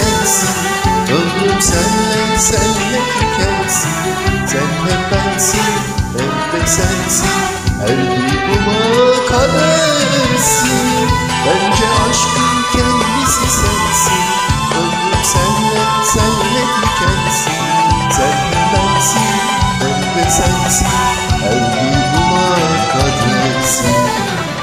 sensin Ömrüm senle senle tükensin Sen hep bensin hep de sensin. Her duyguma kadersin Bence aşkın kendisi sensin. Ömrüm senle senle tükensin Sen hep bensin hep de sensin. Her duyguma kadersin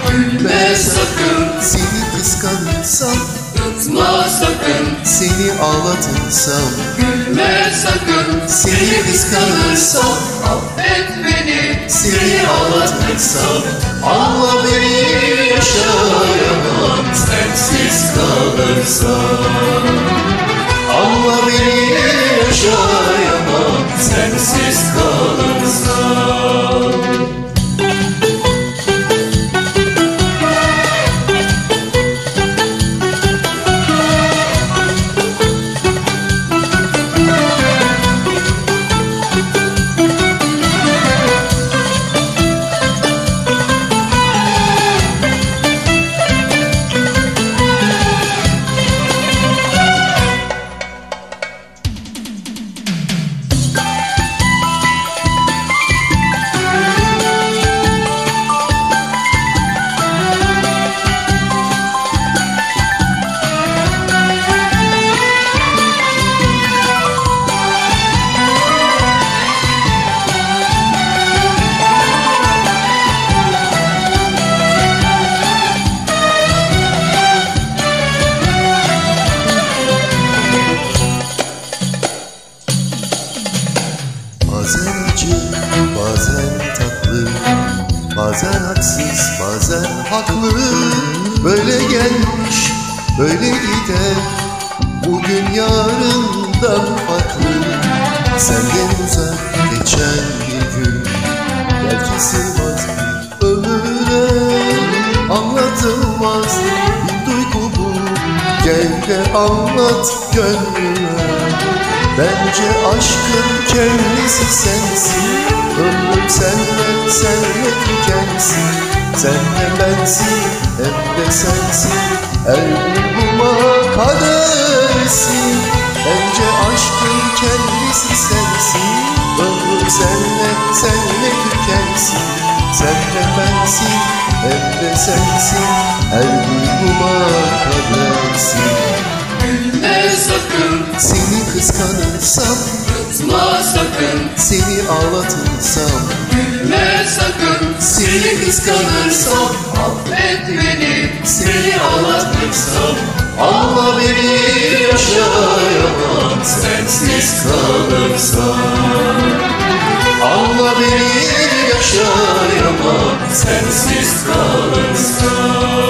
Gülme sakın seni kıskansam sakın. Seni ağlatırsam. Gülme sakın. Seni kıskanırsam. Affet beni. Seni ağlatırsam. Anla beni yaşayamam. Sensiz kalırsam. Anla beni yaşayamam. Sensiz kalırsam acı, bazen tatlı Bazen haksız, bazen haklı. Böyle gelmiş, böyle gider Bugün yarından farklı. Senden uzak geçen bir gün Belki sığmaz bir ömüre Anlatılmaz bir duygu bu Gel de anlat gönlüme Bence aşkın kendisi sensin. Ömrüm senle, senle tükensin. Senle bensin, hep de sensin. El bulma kadersin. Bence aşkın kendisi sensin. Ömrüm senle, senle tükensin. Senle bensin, hep de sensin. El bulma kadersin kıskanırsam Kızma sakın. Seni ağlatırsam. Gülme sakın. Seni kıskanırsam. Affet beni. Seni ağlatırsam. Anla beni yaşayamam. Sensiz kalırsam. Anla beni yaşayamam. Sensiz kalırsam